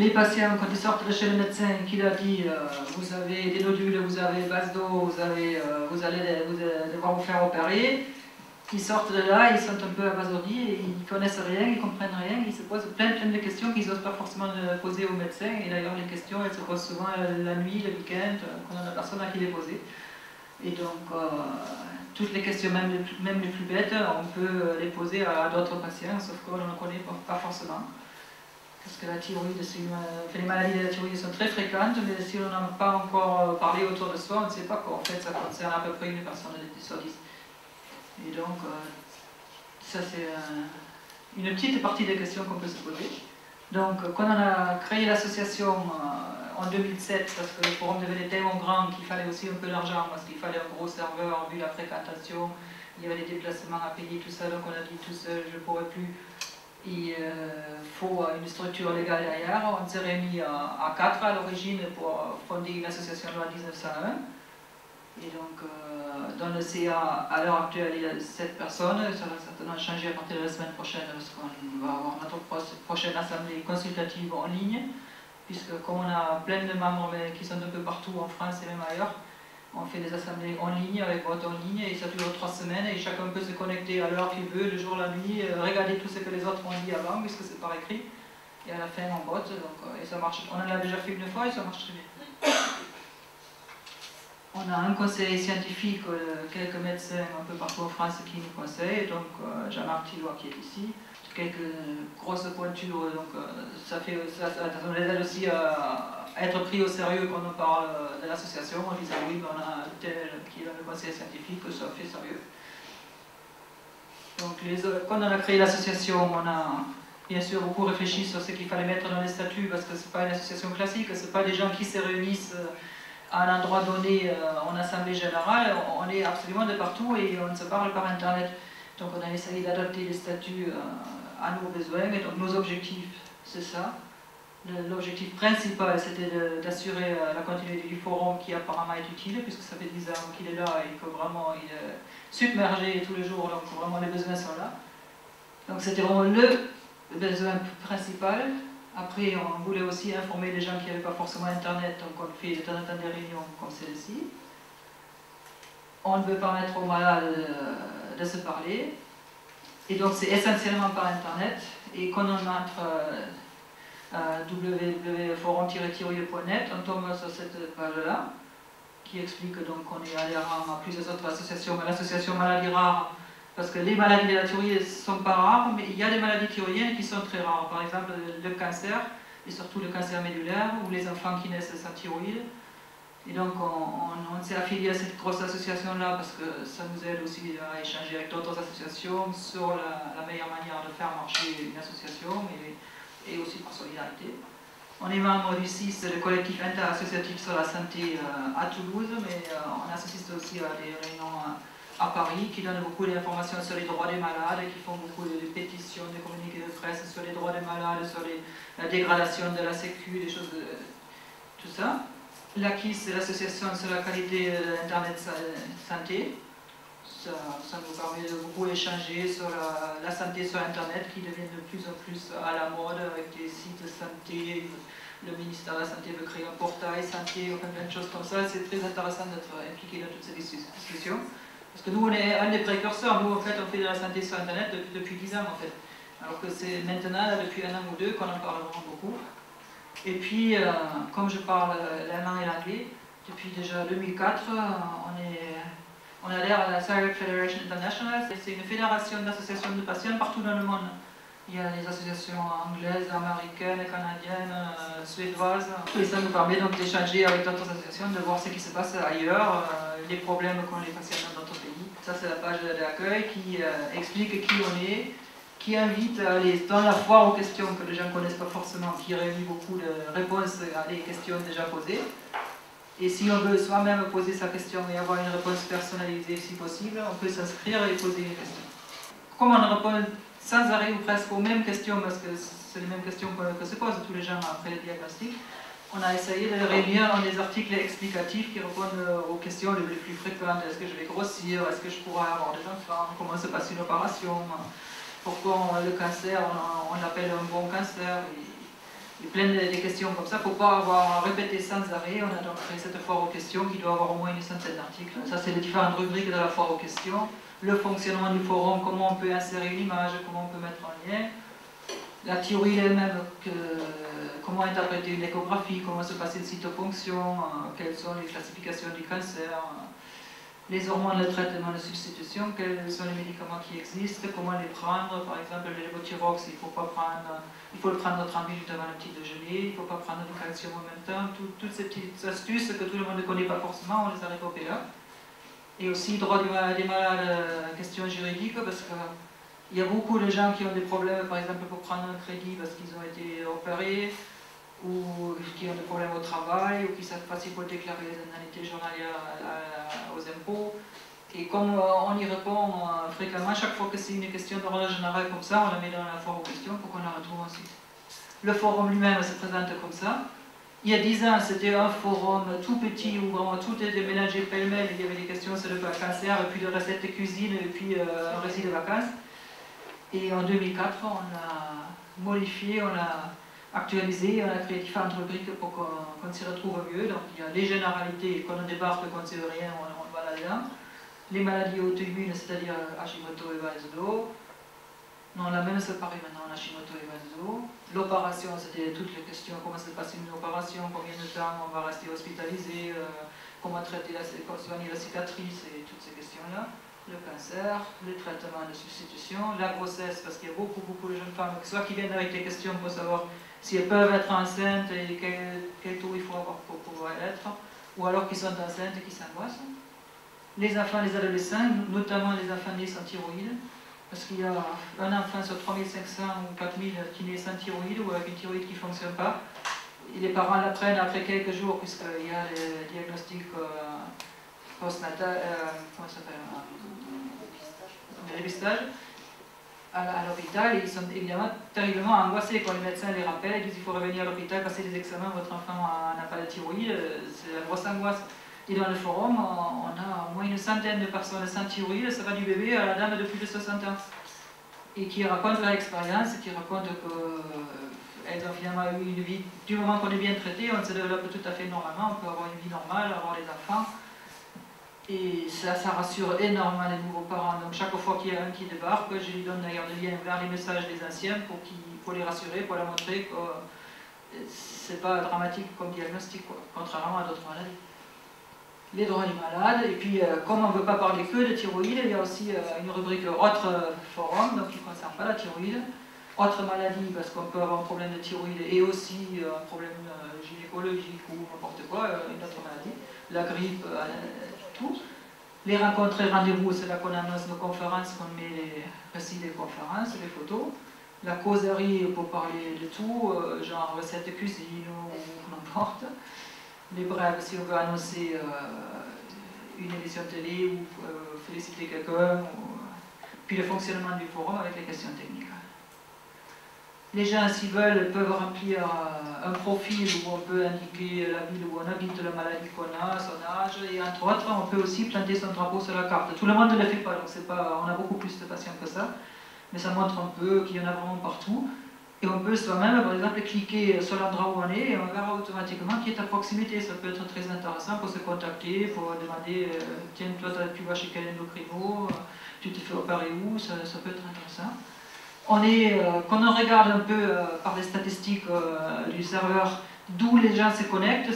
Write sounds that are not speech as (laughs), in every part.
les patients, quand ils sortent de chez le médecin, qui leur dit euh, vous avez des nodules, vous avez base d'eau, euh, vous allez devoir vous faire opérer, ils sortent de là, ils sont un peu abasourdis, et ils connaissent rien, ils comprennent rien, ils se posent plein, plein de questions qu'ils n'osent pas forcément poser au médecin. Et d'ailleurs, les questions, elles se posent souvent la nuit, le week-end, quand on a personne à qui les poser. Et donc, toutes les questions, même les, plus, même les plus bêtes, on peut les poser à, d'autres patients, sauf qu'on ne connaît pas forcément parce que la thyroïde, les maladies de la thyroïde sont très fréquentes, mais si on n'en a pas encore parlé autour de soi, on ne sait pas qu'en fait ça concerne à peu près une personne sur dix. Et donc, euh, ça c'est une petite partie des questions qu'on peut se poser. Donc, quand on a créé l'association euh, en 2007, parce que le forum devenait tellement grand qu'il fallait aussi un peu d'argent, parce qu'il fallait un gros serveur, vu la fréquentation, il y avait des déplacements à payer, tout ça, donc on a dit tout seul, je ne pourrais plus il euh, faut une structure légale derrière. On s'est réunis à, quatre à l'origine pour fonder une association loi 1901. Et donc, euh, dans le CA, à l'heure actuelle, il y a 7 personnes. Ça va certainement changer à partir de la semaine prochaine, parce qu'on va avoir notre prochaine assemblée consultative en ligne, puisque comme on a plein de membres qui sont un peu partout en France et même ailleurs, on fait des assemblées en ligne, avec vote en ligne, et ça dure trois semaines, et chacun peut se connecter à l'heure qu'il veut, le jour, la nuit, euh, regarder tout ce que les autres ont dit avant, puisque c'est par écrit. Et à la fin, on vote, donc, euh, et ça marche. On en a déjà fait une fois, et ça marche très bien. (coughs) On a un conseil scientifique, euh, quelques médecins un peu partout en France qui nous conseillent, donc Jean-Marc Tillois qui est ici, quelques grosses pointures, donc ça, fait, ça, ça, ça aide aussi à être pris au sérieux quand on parle de l'association en disant oui, on a tel qui dans le conseil scientifique, que ça fait sérieux. Donc les, quand on a créé l'association, on a bien sûr beaucoup réfléchi sur ce qu'il fallait mettre dans les statuts parce que ce n'est pas une association classique, ce n'est pas des gens qui se réunissent euh, à un endroit donné euh, en assemblée générale, on est absolument de partout et on se parle par internet. Donc on a essayé d'adapter les statuts euh, à nos besoins et donc nos objectifs, c'est ça. L'objectif principal, c'était d'assurer euh, la continuité du forum qui apparemment est utile, puisque ça fait 10 ans qu'il est là et que vraiment il est submergé tous les jours, donc vraiment les besoins sont là. Donc c'était vraiment le besoin principal. Après, on voulait aussi informer les gens qui n'avaient pas forcément Internet, donc on fait de temps en temps des réunions comme celle-ci. On ne veut pas mettre aux malades de, se parler. Et donc c'est essentiellement par Internet. Et quand on entre euh, www.forum-thyroïde.net, on tombe sur cette page-là, qui explique donc qu'on est adhérent à plusieurs autres associations, l'association maladies rares, parce que les maladies de la thyroïde ne sont pas rares, mais il y a des maladies thyroïdiennes qui sont très rares, par exemple le cancer, et surtout le cancer médulaire, ou les enfants qui naissent sans thyroïde. Et donc on, s'est affilié à cette grosse association-là parce que ça nous aide aussi à échanger avec d'autres associations sur la, meilleure manière de faire marcher une association. Et aussi par solidarité. On est membre du CIS, le collectif interassociatif sur la santé euh, à Toulouse, mais euh, on assiste aussi à des réunions euh, à Paris qui donnent beaucoup d'informations sur les droits des malades, qui font beaucoup de pétitions, de communiqués de presse sur les droits des malades, sur la dégradation de la sécu, des choses de tout ça. L'ACIS, l'association sur la qualité de l'Internet santé ça, nous permet de beaucoup échanger sur la, santé sur Internet qui devient de plus en plus à la mode avec des sites de santé. Le ministère de la Santé veut créer un portail santé, plein de choses comme ça. C'est très intéressant d'être impliqué dans toutes ces discussions. Parce que nous, on est un des précurseurs. Nous, en fait, on fait de la santé sur Internet depuis, depuis 10 ans, en fait. Alors que c'est maintenant, depuis un an ou deux, qu'on en parle vraiment beaucoup. Et puis, euh, comme je parle l'allemand et l'anglais, depuis déjà 2004, on est on adhère à la Thyroid Federation International, c'est une fédération d'associations de patients partout dans le monde. Il y a des associations anglaises, américaines, canadiennes, euh, suédoises. Et ça nous permet donc d'échanger avec d'autres associations, de voir ce qui se passe ailleurs, euh, les problèmes qu'ont les patients dans d'autres pays. Ça, c'est la page d'accueil qui euh, explique qui on est, qui invite à aller dans la foire aux questions que les gens ne connaissent pas forcément, qui réunit beaucoup de réponses à des questions déjà posées. Et si on veut soi-même poser sa question et avoir une réponse personnalisée si possible, on peut s'inscrire et poser une question. Comme on répond sans arrêt ou presque aux mêmes questions, parce que c'est les mêmes questions que, se posent tous les gens après le diagnostic, on a essayé de réunir dans des articles explicatifs qui répondent aux questions les plus fréquentes. Est-ce que je vais grossir? Est-ce que je pourrais avoir des enfants? Comment se passe une opération? Pourquoi le cancer, on, l'appelle un bon cancer? Il y a plein de, questions comme ça, il ne faut pas avoir à répéter sans arrêt. On a donc créé cette foire aux questions qui doit avoir au moins une centaine d'articles. Ça, c'est les différentes rubriques de la foire aux questions. Le fonctionnement du forum, comment on peut insérer une image, comment on peut mettre en lien. La théorie elle-même, comment interpréter une échographie, comment se passer de cytofonction, euh, quelles sont les classifications du cancer, les hormones, le traitement de substitution, quels sont les médicaments qui existent, comment les prendre. Par exemple, le levothyrox, il faut, pas prendre, il faut le prendre 30 minutes avant le petit déjeuner, il ne faut pas prendre du calcium en même temps. toutes ces petites astuces que tout le monde ne connaît pas forcément, on les a récopées là. Et aussi, droit des malades, euh, question juridique, parce qu'il y a beaucoup de gens qui ont des problèmes, par exemple, pour prendre un crédit parce qu'ils ont été opérés, ou qui ont des problèmes au travail, ou qui ne savent pas s'il faut déclarer les indemnités journalières aux impôts. Et comme euh, on y répond euh, fréquemment, chaque fois que c'est une question d'ordre général comme ça, on la met dans la foire aux questions pour qu'on la retrouve ensuite. Le forum lui-même se présente comme ça. Il y a dix ans, c'était un forum tout petit où vraiment tout était mélangé pêle-mêle. Il y avait des questions sur le cancer, et puis de recettes de cuisine, et puis euh, un récit de vacances. Et en 2004, on a modifié, on a actualisé, on a créé différentes rubriques pour qu'on s'y retrouve mieux. Donc il y a les généralités, quand on débarque, quand on ne sait rien, on, on va là-dedans. Les maladies auto-immunes, c'est-à-dire Hashimoto et Basedow. Non, la même c'est pareil maintenant, Hashimoto et Basedow. L'opération, c'était toutes les questions, comment se passe une opération, combien de temps on va rester hospitalisé, euh, comment traiter la, soigner la cicatrice et toutes ces questions-là le cancer, le traitement de substitution, la grossesse, parce qu'il y a beaucoup, beaucoup de jeunes femmes, soit qui viennent avec des questions pour savoir si elles peuvent être enceintes et quel, taux il faut avoir pour pouvoir l'être, ou alors qu'ils sont enceintes et qui s'angoissent. Les enfants, les adolescents, notamment les enfants nés sans thyroïde, parce qu'il y a un enfant sur 3500 ou 4000 qui naît sans thyroïde ou avec une thyroïde qui ne fonctionne pas. Et les parents l'apprennent après quelques jours, puisqu'il y a les diagnostics euh, postnatal, euh, comment ça s'appelle? Le dépistage à, l'hôpital ils sont évidemment terriblement angoissés quand les médecins les rappellent et disent il faut revenir à l'hôpital, passer des examens, votre enfant n'a pas de thyroïde, c'est la grosse angoisse. Et dans le forum, on a au moins une centaine de personnes sans thyroïde, ça va du bébé à la dame de plus de 60 ans. Et qui racontent leur expérience, qui racontent qu'elles ont finalement eu une vie, du moment qu'on est bien traité, on se développe tout à fait normalement, on peut avoir une vie normale, avoir des enfants. Et ça, ça rassure énormément les nouveaux parents. Donc chaque fois qu'il y a un qui débarque, je lui donne d'ailleurs des liens vers les messages des anciens pour, pour les rassurer, pour leur montrer que c'est pas dramatique comme diagnostic, contrairement à d'autres maladies. Les droits des malades, et puis euh, comme on ne veut pas parler que de thyroïde, il y a aussi euh, une rubrique autre forum, donc qui ne concerne pas la thyroïde. Autre maladie, parce qu'on peut avoir un problème de thyroïde et aussi euh, un problème gynécologique ou n'importe quoi, une autre maladie. La grippe, les rencontres et rendez-vous, c'est là qu'on annonce nos conférences, qu'on met les récits des conférences, les photos. La causerie pour parler de tout, euh, genre recette de cuisine ou (laughs) n'importe. Les brèves, si on veut annoncer euh, une émission télé ou euh, féliciter quelqu'un. Puis le fonctionnement du forum avec les questions techniques les gens, s'ils veulent, peuvent remplir euh, un profil où on peut indiquer la ville où on habite, la maladie qu'on a, son âge, et entre autres, on peut aussi planter son drapeau sur la carte. Tout le monde ne le fait pas, donc pas, on a beaucoup plus de patients que ça, mais ça montre un peu qu'il y en a vraiment partout. Et on peut soi-même, par exemple, cliquer sur l'endroit où on est et on verra automatiquement qui est à proximité. Ça peut être très intéressant pour se contacter, pour demander euh, Tiens, toi, tu vas chez quel endocrino? Tu te fais opérer où ça peut être intéressant on euh, quand on regarde un peu euh, par les statistiques euh, du serveur d'où les gens se connectent,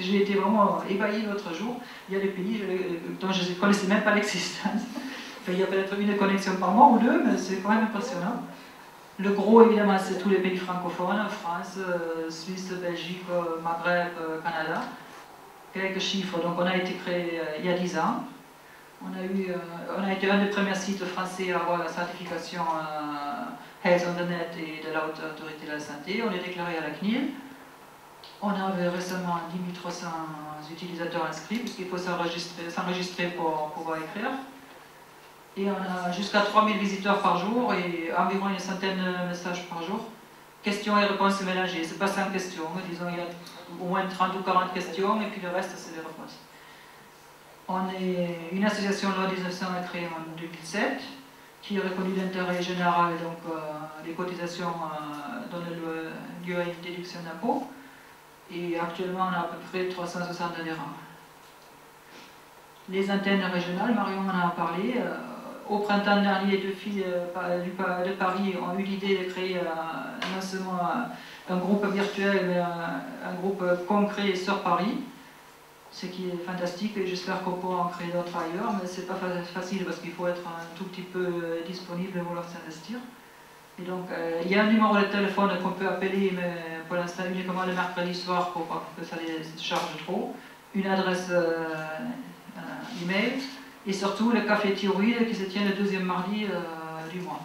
j'ai été vraiment ébahi l'autre jour. Il y a des pays dont je ne connaissais même pas l'existence. il y a peut-être une connexion par mois ou deux, mais c'est quand même impressionnant. Le gros, évidemment, c'est tous les pays francophones, France, Suisse, Belgique, Maghreb, Canada. Quelques chiffres, donc on a été créé il y a 10 ans. On a, eu, euh, on a été un des premiers sites français à avoir la certification euh, Health on the Net et de la Haute Autorité de la Santé. On est déclaré à la CNIL. On avait récemment 10 300 utilisateurs inscrits, puisqu'il faut s'enregistrer pour pouvoir écrire. Et on a jusqu'à 3000 visiteurs par jour et environ une centaine de messages par jour. Questions et réponses mélangées. C'est pas 100 questions, disons il y a au moins 30 ou 40 questions et puis le reste c'est des réponses. On est une association loi 1900 créée en 2007. qui est reconnu d'intérêt général, donc euh, les cotisations euh, donnent lieu à une déduction d'impôt. Et actuellement, on a à peu près 360 adhérents. Les antennes régionales, Marion en a parlé. Euh, au printemps dernier, deux filles de Paris ont eu l'idée de créer non seulement un groupe virtuel, mais un, groupe concret sur Paris ce qui est fantastique et j'espère qu'on pourra en créer d'autres ailleurs, mais c'est pas facile parce qu'il faut être un tout petit peu euh, disponible et vouloir s'investir. Et donc, euh, il y a un numéro de téléphone qu'on peut appeler, mais pour l'instant uniquement le mercredi soir pour pas que ça les charge trop. Une adresse euh, email et surtout le café thyroïde qui se tient le deuxième mardi du mois.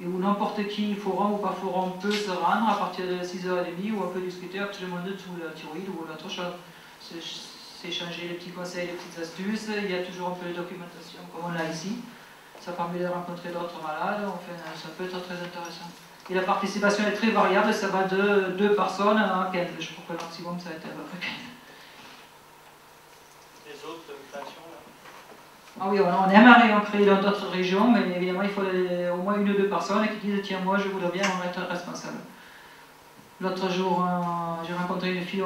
Et où n'importe qui, forum ou pas forum, peut se rendre à partir de 6h30 où on peut discuter absolument de tout, la thyroïde ou d'autres choses échanger les petits conseils, les petites astuces. Il y a toujours un peu de documentation comme on l'a ici. Ça permet de rencontrer d'autres malades. Enfin, ça peut être très intéressant. Et la participation est très variable, ça va de 2 personnes à 15. Je crois que le maximum, ça a été à peu près 15. Les autres créations ah oui, on aimerait en créer dans d'autres régions, mais évidemment, il faut au moins une ou deux personnes qui disent Tiens, moi, je voudrais bien en être responsable. L'autre jour, j'ai rencontré une fille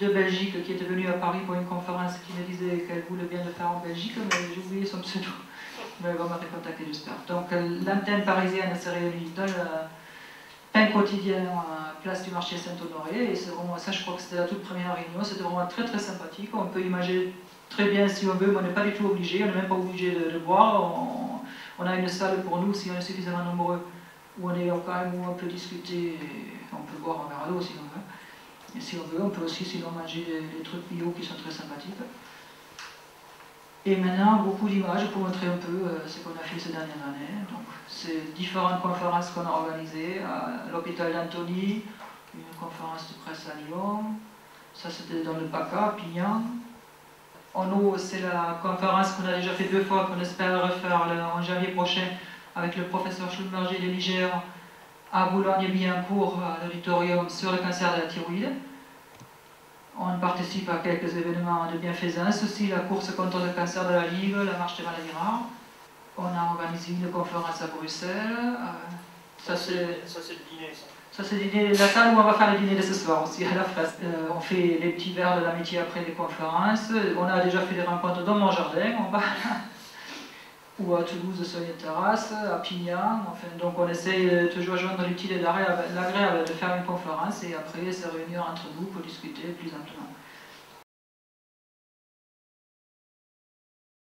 de Belgique qui était venue à Paris pour une conférence qui me disait qu'elle voulait bien le faire en Belgique, mais j'ai oublié son pseudo. (laughs) Mais elle va me recontacter, j'espère. Donc l'antenne parisienne s'est réunie dans le pain quotidien à place du marché Saint-Honoré. Et vraiment ça, je crois que c'était la toute première réunion. C'était vraiment très très sympathique. On peut imaginer très bien si on veut, mais on n'est pas du tout obligé. On n'est même pas obligé de, boire. On, a une salle pour nous si on est suffisamment nombreux où on est quand même où on peut discuter on peut boire un verre d'eau si on veut. Et si on veut, on peut aussi sinon manger des, trucs bio qui sont très sympathiques. Et maintenant, beaucoup d'images pour montrer un peu euh, ce qu'on a fait ces dernières années. Donc, c'est différentes conférences qu'on a organisées à l'hôpital d'Antony, une conférence de presse à Lyon, ça c'était dans le PACA, Pignan. En eau, c'est la conférence qu'on a déjà fait deux fois, qu'on espère refaire en janvier prochain avec le professeur Schlumberger de Niger à Boulogne-Billancourt, à l'auditorium sur le cancer de la thyroïde. On participe à quelques événements de bienfaisance, aussi la course contre le cancer de la Ligue, la marche des maladies rares. On a organisé une conférence à Bruxelles. Euh, ça, c'est le dîner, ça. Ça, c'est la salle où on va faire le dîner de ce soir aussi, à la fraise. Euh, on fait les petits verres de l'amitié après les conférences. On a déjà fait des rencontres dans mon jardin. On va ou à Toulouse sur les terrasses, à Pignan. Enfin, donc on essaye toujours de joindre l'utile et l'agréable de faire une conférence et après se réunir entre nous pour discuter plus amplement.